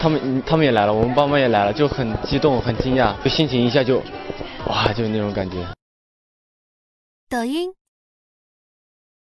他们他们也来了，我们爸妈也来了，就很激动，很惊讶，就心情一下就，哇，就那种感觉。抖音。